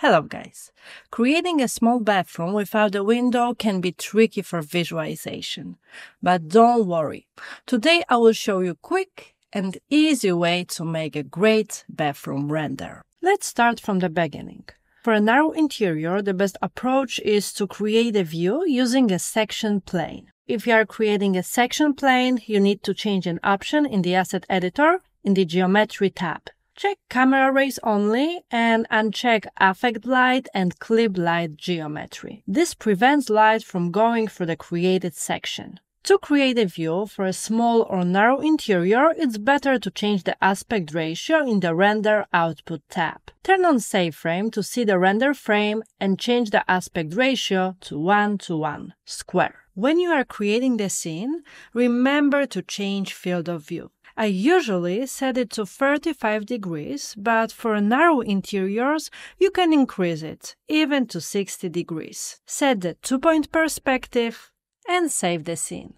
Hello guys! Creating a small bathroom without a window can be tricky for visualization. But don't worry. Today I will show you a quick and easy way to make a great bathroom render. Let's start from the beginning. For a narrow interior, the best approach is to create a view using a section plane. If you are creating a section plane, you need to change an option in the asset editor in the geometry tab. Check camera rays only and uncheck affect light and clip light geometry. This prevents light from going through the created section. To create a view for a small or narrow interior, it's better to change the aspect ratio in the Render Output tab. Turn on Safe Frame to see the render frame and change the aspect ratio to 1 to 1, square. When you are creating the scene, remember to change field of view. I usually set it to 35 degrees, but for narrow interiors, you can increase it, even to 60 degrees. Set the two-point perspective and save the scene.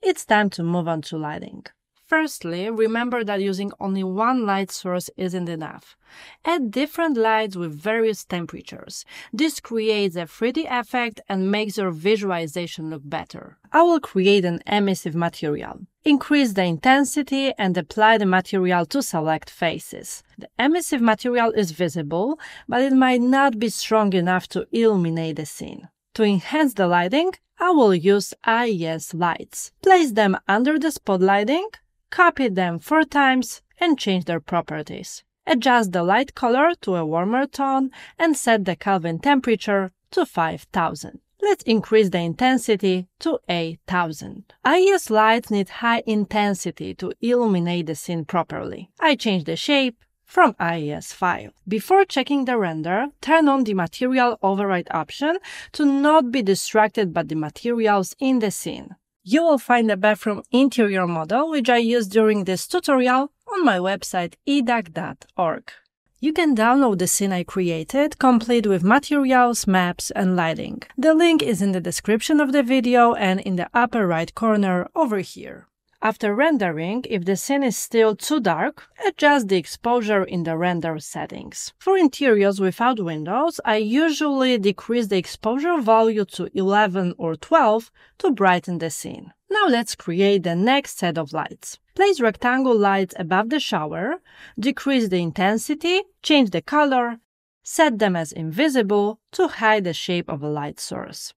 It's time to move on to lighting. Firstly, remember that using only one light source isn't enough. Add different lights with various temperatures. This creates a 3D effect and makes your visualization look better. I will create an emissive material. Increase the intensity and apply the material to select faces. The emissive material is visible, but it might not be strong enough to illuminate the scene. To enhance the lighting, I will use IES lights. Place them under the spotlighting copy them four times and change their properties. Adjust the light color to a warmer tone and set the Kelvin temperature to 5000. Let's increase the intensity to 8000. IES lights need high intensity to illuminate the scene properly. I change the shape from IES file. Before checking the render, turn on the material override option to not be distracted by the materials in the scene. You will find the bathroom interior model which I used during this tutorial on my website educk.org. You can download the scene I created, complete with materials, maps, and lighting. The link is in the description of the video and in the upper right corner over here. After rendering, if the scene is still too dark, adjust the exposure in the render settings. For interiors without windows, I usually decrease the exposure value to 11 or 12 to brighten the scene. Now let's create the next set of lights. Place rectangle lights above the shower, decrease the intensity, change the color, set them as invisible to hide the shape of a light source.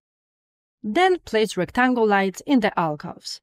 Then place rectangle lights in the alcoves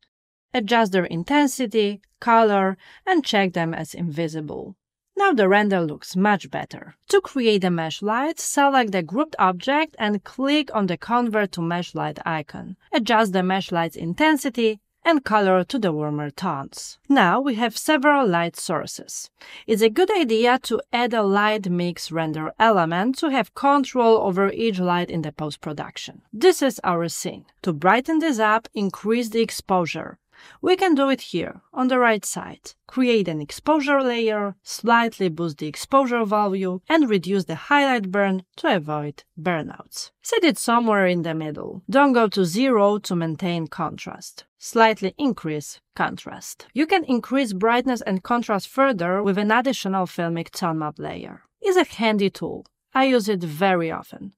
adjust their intensity, color, and check them as invisible. Now the render looks much better. To create a mesh light, select the grouped object and click on the Convert to Mesh Light icon. Adjust the mesh light's intensity and color to the warmer tones. Now we have several light sources. It's a good idea to add a light mix render element to have control over each light in the post-production. This is our scene. To brighten this up, increase the exposure. We can do it here, on the right side. Create an exposure layer, slightly boost the exposure value, and reduce the highlight burn to avoid burnouts. Set it somewhere in the middle. Don't go to zero to maintain contrast. Slightly increase contrast. You can increase brightness and contrast further with an additional filmic tone map layer. It's a handy tool. I use it very often.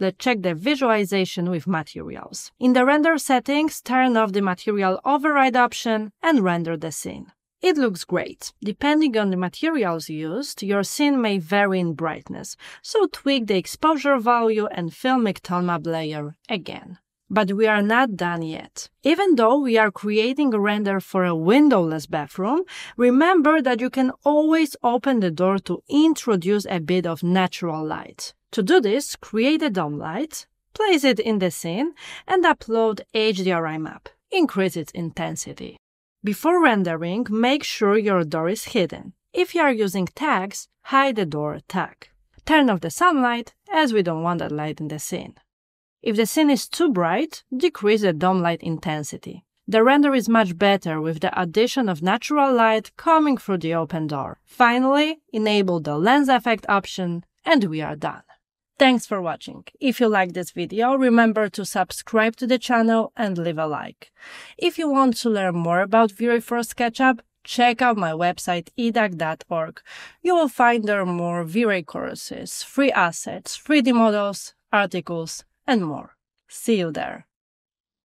Let's check the visualization with materials. In the render settings, turn off the material override option and render the scene. It looks great. Depending on the materials used, your scene may vary in brightness, so tweak the exposure value and filmic tone layer again. But we are not done yet. Even though we are creating a render for a windowless bathroom, remember that you can always open the door to introduce a bit of natural light. To do this, create a dome light, place it in the scene, and upload HDRI map. Increase its intensity. Before rendering, make sure your door is hidden. If you are using tags, hide the door tag. Turn off the sunlight, as we don't want that light in the scene. If the scene is too bright, decrease the dome light intensity. The render is much better with the addition of natural light coming through the open door. Finally, enable the lens effect option, and we are done. Thanks for watching. If you like this video, remember to subscribe to the channel and leave a like. If you want to learn more about V-Ray for SketchUp, check out my website educk.org. You will find there more V-Ray courses, free assets, 3D models, articles, and more. See you there.